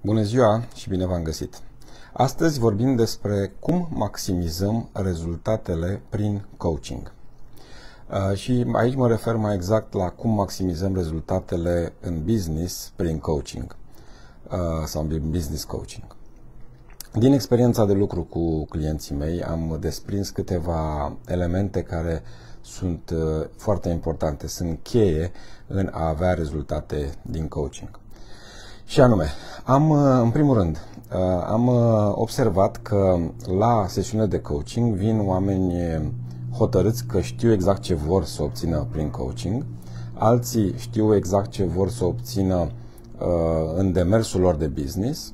Bună ziua și bine v-am găsit! Astăzi vorbim despre cum maximizăm rezultatele prin coaching. Uh, și aici mă refer mai exact la cum maximizăm rezultatele în business prin coaching uh, sau în business coaching. Din experiența de lucru cu clienții mei am desprins câteva elemente care sunt uh, foarte importante, sunt cheie în a avea rezultate din coaching. Și anume, am, uh, în primul rând, uh, am uh, observat că la sesiunile de coaching vin oameni hotărâți că știu exact ce vor să obțină prin coaching, alții știu exact ce vor să obțină în demersul lor de business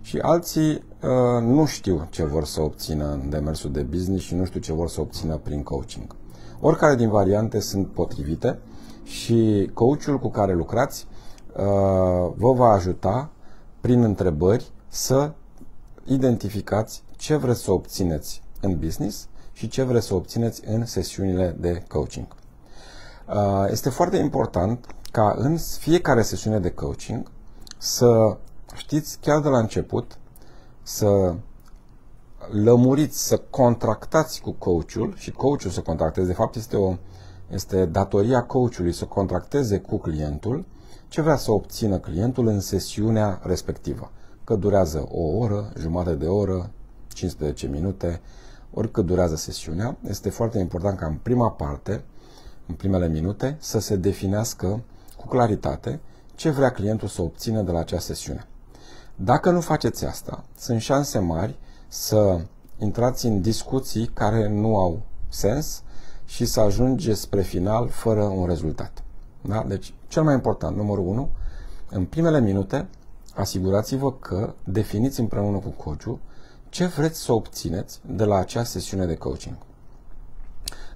și alții nu știu ce vor să obțină în demersul de business și nu știu ce vor să obțină prin coaching. Oricare din variante sunt potrivite și coachul cu care lucrați Uh, vă va ajuta prin întrebări să identificați ce vreți să obțineți în business și ce vreți să obțineți în sesiunile de coaching. Uh, este foarte important ca în fiecare sesiune de coaching să știți chiar de la început să lămuriți, să contractați cu coachul și coachul să contracteze. De fapt, este, o, este datoria coachului să contracteze cu clientul ce vrea să obțină clientul în sesiunea respectivă. Că durează o oră, jumătate de oră, 15 minute, oricât durează sesiunea, este foarte important ca în prima parte, în primele minute, să se definească cu claritate ce vrea clientul să obțină de la acea sesiune. Dacă nu faceți asta, sunt șanse mari să intrați în discuții care nu au sens și să ajungeți spre final fără un rezultat. Da? Deci, cel mai important, numărul 1, în primele minute, asigurați-vă că definiți împreună cu coachul ce vreți să obțineți de la acea sesiune de coaching.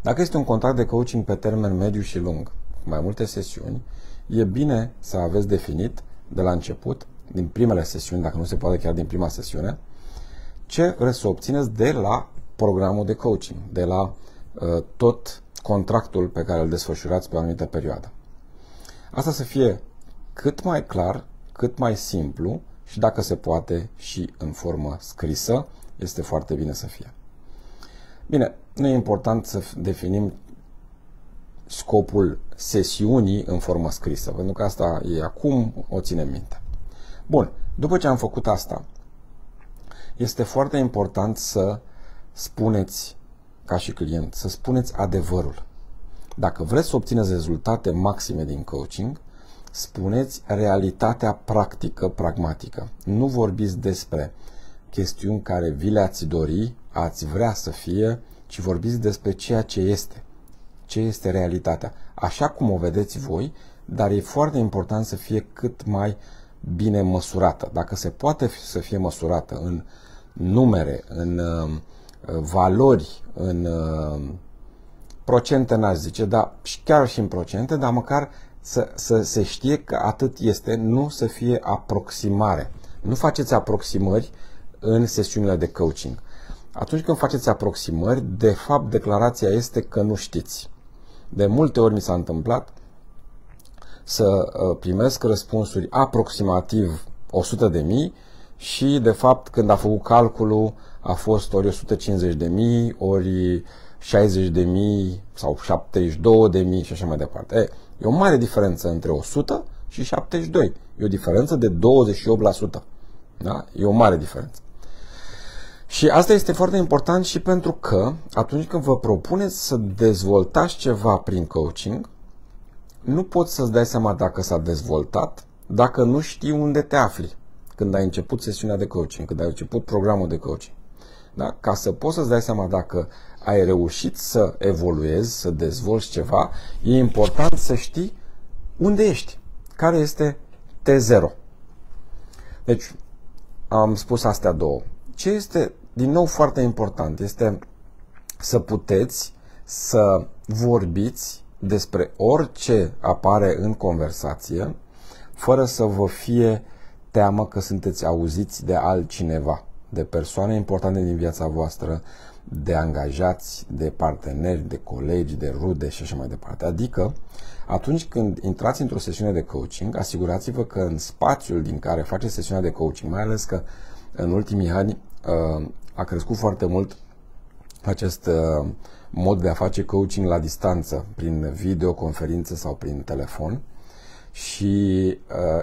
Dacă este un contract de coaching pe termen mediu și lung, mai multe sesiuni, e bine să aveți definit de la început, din primele sesiuni, dacă nu se poate chiar din prima sesiune, ce vreți să obțineți de la programul de coaching, de la uh, tot contractul pe care îl desfășurați pe o anumită perioadă. Asta să fie cât mai clar, cât mai simplu și dacă se poate și în formă scrisă, este foarte bine să fie. Bine, nu e important să definim scopul sesiunii în formă scrisă, pentru că asta e acum, o ținem minte. Bun, după ce am făcut asta, este foarte important să spuneți, ca și client, să spuneți adevărul. Dacă vreți să obțineți rezultate maxime din coaching, spuneți realitatea practică, pragmatică. Nu vorbiți despre chestiuni care vi le-ați dori, ați vrea să fie, ci vorbiți despre ceea ce este. Ce este realitatea. Așa cum o vedeți voi, dar e foarte important să fie cât mai bine măsurată. Dacă se poate să fie măsurată în numere, în uh, valori, în uh, procente n-aș zice, dar chiar și în procente, dar măcar să, să se știe că atât este, nu să fie aproximare. Nu faceți aproximări în sesiunile de coaching. Atunci când faceți aproximări, de fapt declarația este că nu știți. De multe ori mi s-a întâmplat să uh, primesc răspunsuri aproximativ 100 de mii și de fapt când a făcut calculul a fost ori 150 de mii, ori 60 de mii sau 72 de mii și așa mai departe. E, e o mare diferență între 100 și 72. E o diferență de 28%. Da? E o mare diferență. Și asta este foarte important și pentru că atunci când vă propuneți să dezvoltați ceva prin coaching, nu poți să-ți dai seama dacă s-a dezvoltat dacă nu știi unde te afli când ai început sesiunea de coaching, când ai început programul de coaching. Da? Ca să poți să-ți dai seama dacă ai reușit să evoluezi, să dezvolți ceva, e important să știi unde ești, care este T0. Deci, am spus astea două. Ce este, din nou, foarte important este să puteți să vorbiți despre orice apare în conversație, fără să vă fie teamă că sunteți auziți de altcineva, de persoane importante din viața voastră, de angajați, de parteneri, de colegi, de rude și așa mai departe. Adică, atunci când intrați într-o sesiune de coaching, asigurați-vă că în spațiul din care faceți sesiunea de coaching, mai ales că în ultimii ani uh, a crescut foarte mult acest uh, mod de a face coaching la distanță, prin videoconferință sau prin telefon. Și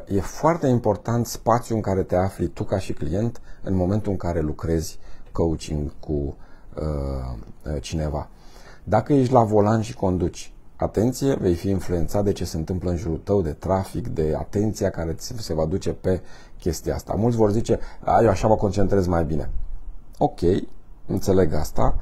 uh, e foarte important spațiul în care te afli tu ca și client în momentul în care lucrezi coaching cu uh, cineva. Dacă ești la volan și conduci, atenție, vei fi influențat de ce se întâmplă în jurul tău, de trafic, de atenția care ți se va duce pe chestia asta. Mulți vor zice, eu așa mă concentrez mai bine. Ok, înțeleg asta,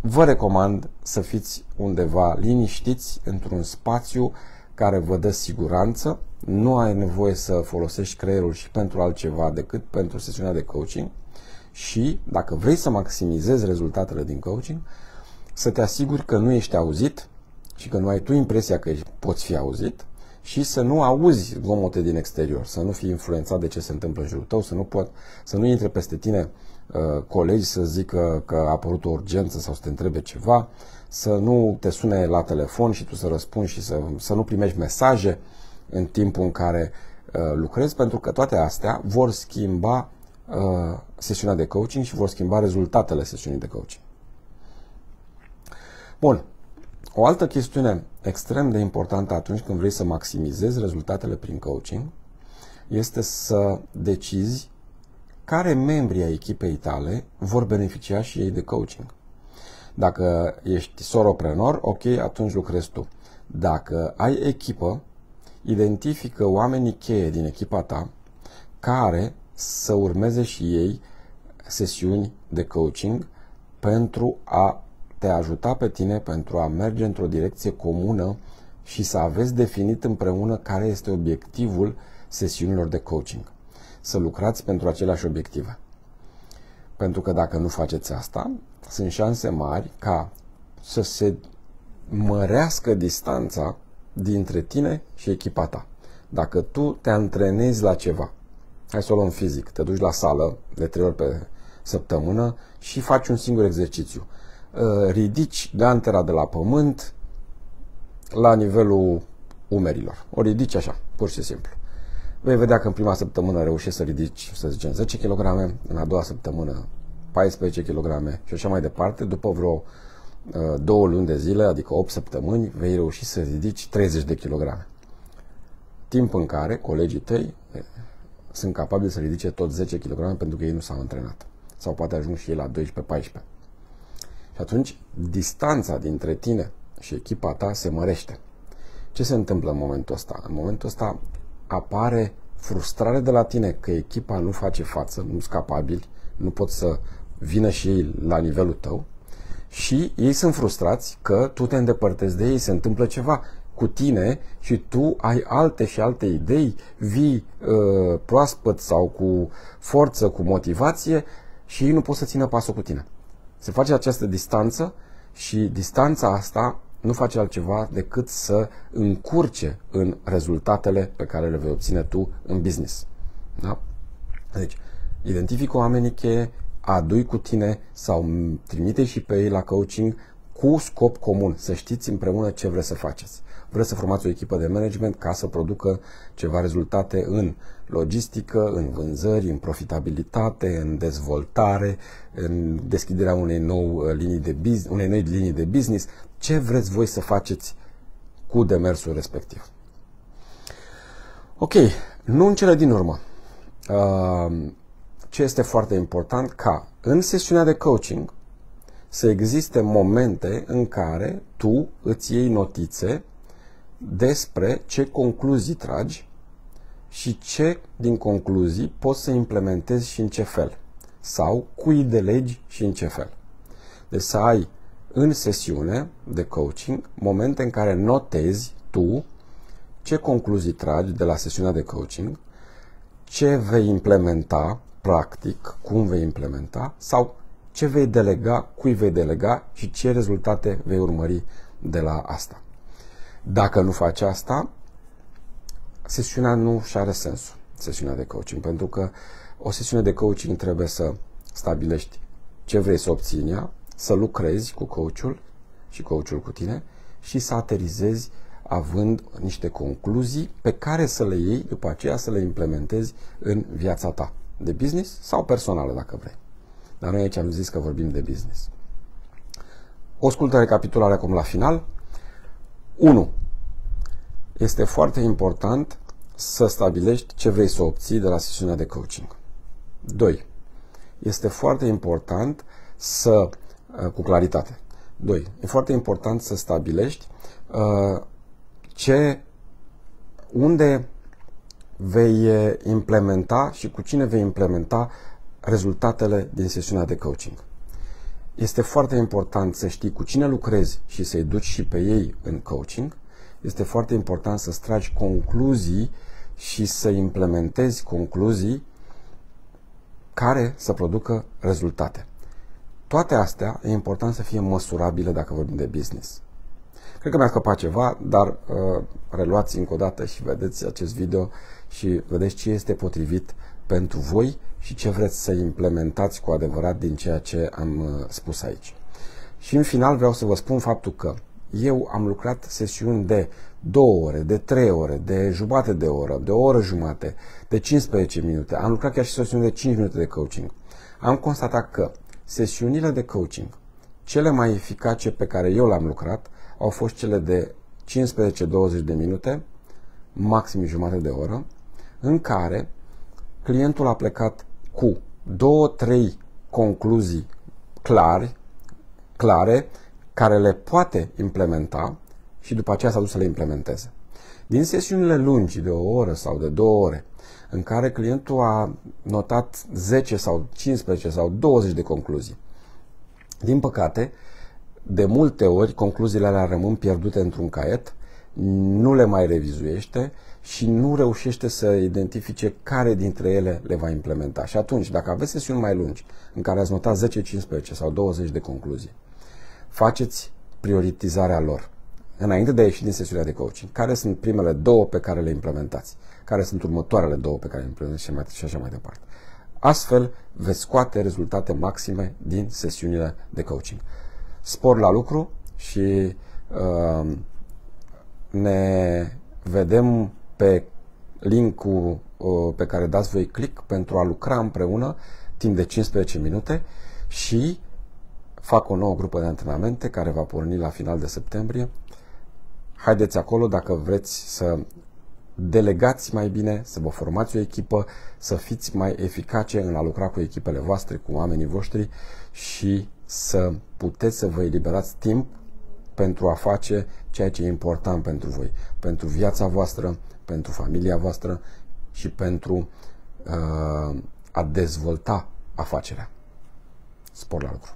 vă recomand să fiți undeva liniștiți într-un spațiu care vă dă siguranță, nu ai nevoie să folosești creierul și pentru altceva decât pentru sesiunea de coaching și dacă vrei să maximizezi rezultatele din coaching, să te asiguri că nu ești auzit și că nu ai tu impresia că poți fi auzit și să nu auzi zgomote din exterior, să nu fii influențat de ce se întâmplă în jurul tău, să nu, pot, să nu intre peste tine uh, colegi să zică că a apărut o urgență sau să te întrebe ceva, să nu te sune la telefon și tu să răspunzi și să, să nu primești mesaje în timpul în care uh, lucrezi, pentru că toate astea vor schimba uh, sesiunea de coaching și vor schimba rezultatele sesiunii de coaching. Bun. O altă chestiune extrem de importantă atunci când vrei să maximizezi rezultatele prin coaching este să decizi care membri ai echipei tale vor beneficia și ei de coaching. Dacă ești soloprenor, ok, atunci lucrezi tu. Dacă ai echipă, identifică oamenii cheie din echipa ta care să urmeze și ei sesiuni de coaching pentru a te ajuta pe tine pentru a merge într-o direcție comună și să aveți definit împreună care este obiectivul sesiunilor de coaching. Să lucrați pentru aceleași obiective. Pentru că dacă nu faceți asta, sunt șanse mari ca să se mărească distanța dintre tine și echipa ta. Dacă tu te antrenezi la ceva, hai să o luăm fizic, te duci la sală de trei ori pe săptămână și faci un singur exercițiu. Uh, ridici gantera de la pământ la nivelul umerilor. O ridici așa, pur și simplu. Vei vedea că în prima săptămână reușești să ridici, să zicem, 10 kg, în a doua săptămână 14 kg și așa mai departe. După vreo uh, două luni de zile, adică 8 săptămâni, vei reuși să ridici 30 de kg. Timp în care colegii tăi uh, sunt capabili să ridice tot 10 kg pentru că ei nu s-au antrenat. Sau poate ajung și ei la 12-14. Și atunci distanța dintre tine și echipa ta se mărește. Ce se întâmplă în momentul ăsta? În momentul ăsta apare frustrare de la tine că echipa nu face față, nu sunt capabili, nu pot să vină și ei la nivelul tău și ei sunt frustrați că tu te îndepărtezi de ei, se întâmplă ceva cu tine și tu ai alte și alte idei, vii uh, proaspăt sau cu forță, cu motivație și ei nu pot să țină pasul cu tine. Se face această distanță și distanța asta nu face altceva decât să încurce în rezultatele pe care le vei obține tu în business. Da? Deci, identifică oamenii cheie, adui cu tine sau trimite și pe ei la coaching cu scop comun, să știți împreună ce vreți să faceți. Vreți să formați o echipă de management ca să producă ceva rezultate în logistică, în vânzări, în profitabilitate, în dezvoltare, în deschiderea unei, nou uh, linii de business, unei noi linii de business. Ce vreți voi să faceți cu demersul respectiv? Ok, nu în cele din urmă. Uh, ce este foarte important ca în sesiunea de coaching să existe momente în care tu îți iei notițe despre ce concluzii tragi și ce din concluzii poți să implementezi și în ce fel. Sau cui delegi și în ce fel. Deci să ai în sesiune de coaching momente în care notezi tu ce concluzii tragi de la sesiunea de coaching, ce vei implementa practic, cum vei implementa sau ce vei delega, cui vei delega și ce rezultate vei urmări de la asta. Dacă nu faci asta, sesiunea nu și are sensul, sesiunea de coaching, pentru că o sesiune de coaching trebuie să stabilești ce vrei să obțini, să lucrezi cu coachul și coachul cu tine și să aterizezi având niște concluzii pe care să le iei după aceea să le implementezi în viața ta, de business sau personală dacă vrei. Dar noi aici am zis că vorbim de business. O scurtă recapitulare acum la final. 1. Este foarte important să stabilești ce vrei să obții de la sesiunea de coaching. 2. Este foarte important să, uh, cu claritate. 2. E foarte important să stabilești uh, ce, unde vei uh, implementa și cu cine vei implementa rezultatele din sesiunea de coaching. Este foarte important să știi cu cine lucrezi și să-i duci și pe ei în coaching. Este foarte important să tragi concluzii și să implementezi concluzii care să producă rezultate. Toate astea e important să fie măsurabile dacă vorbim de business. Cred că mi-a scăpat ceva, dar uh, reluați încă o dată și vedeți acest video și vedeți ce este potrivit pentru voi și ce vreți să implementați cu adevărat din ceea ce am uh, spus aici. Și în final vreau să vă spun faptul că eu am lucrat sesiuni de două ore, de trei ore, de jumate de oră, de o oră jumate, de 15 minute. Am lucrat chiar și sesiuni de 5 minute de coaching. Am constatat că sesiunile de coaching, cele mai eficace pe care eu le-am lucrat, au fost cele de 15-20 de minute, maxim jumate de oră, în care clientul a plecat cu două, trei concluzii clare, clare, care le poate implementa și după aceea s-a dus să le implementeze. Din sesiunile lungi, de o oră sau de două ore, în care clientul a notat 10 sau 15 sau 20 de concluzii, din păcate, de multe ori concluziile alea rămân pierdute într-un caiet, nu le mai revizuiește și nu reușește să identifice care dintre ele le va implementa. Și atunci, dacă aveți sesiuni mai lungi, în care ați notat 10, 15 sau 20 de concluzii, faceți prioritizarea lor înainte de a ieși din sesiunea de coaching. Care sunt primele două pe care le implementați? Care sunt următoarele două pe care le implementați și, mai, și așa mai departe. Astfel veți scoate rezultate maxime din sesiunile de coaching. Spor la lucru și uh, ne vedem pe linkul uh, pe care dați voi click pentru a lucra împreună timp de 15 minute și fac o nouă grupă de antrenamente care va porni la final de septembrie. Haideți acolo dacă vreți să delegați mai bine, să vă formați o echipă, să fiți mai eficace în a lucra cu echipele voastre, cu oamenii voștri și să puteți să vă eliberați timp pentru a face ceea ce e important pentru voi, pentru viața voastră, pentru familia voastră și pentru uh, a dezvolta afacerea. Spor la lucru!